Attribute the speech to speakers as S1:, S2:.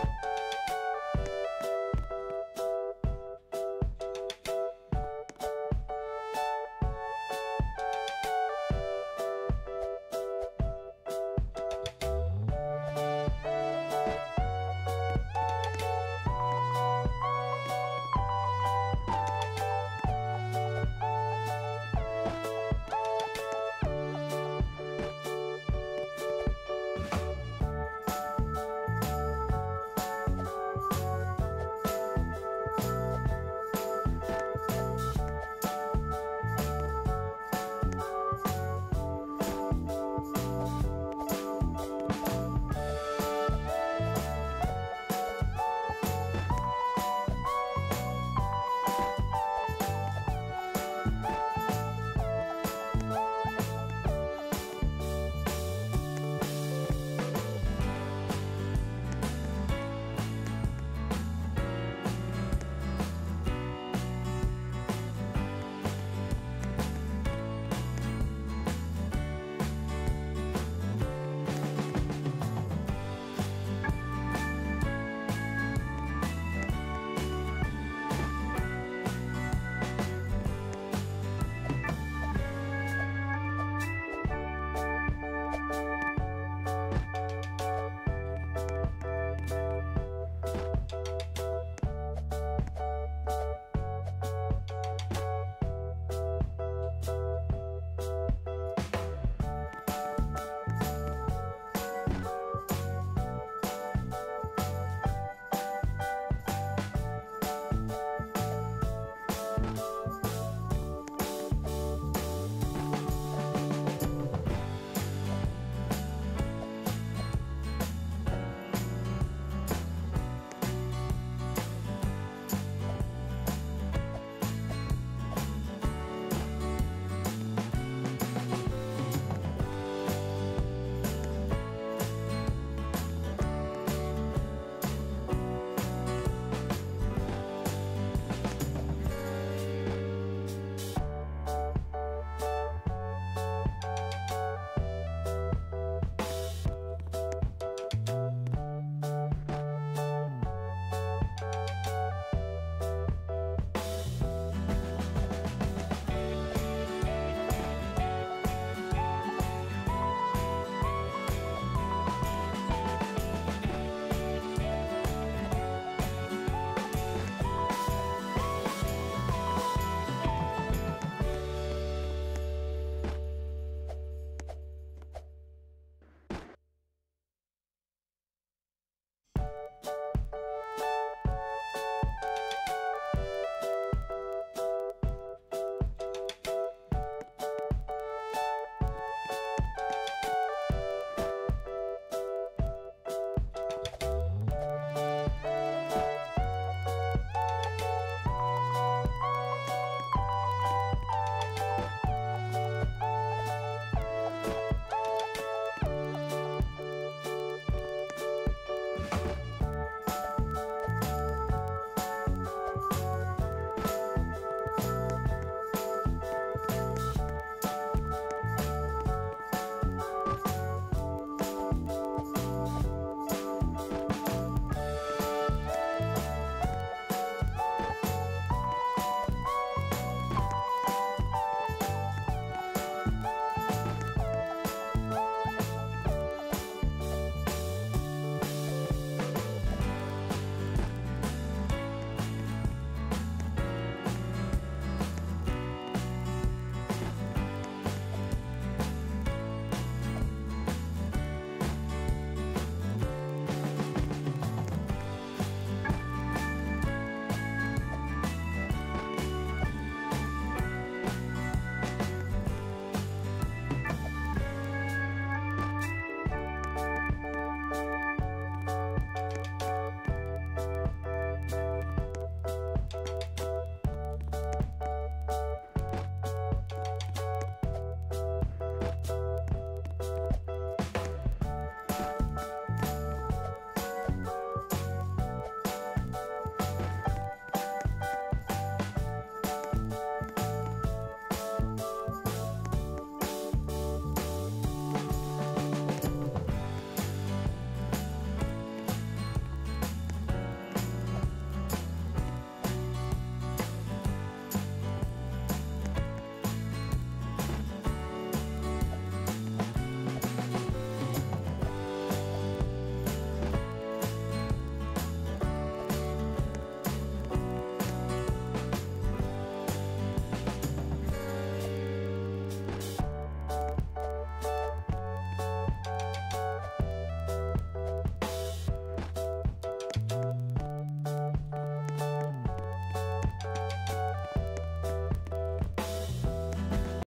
S1: Bye.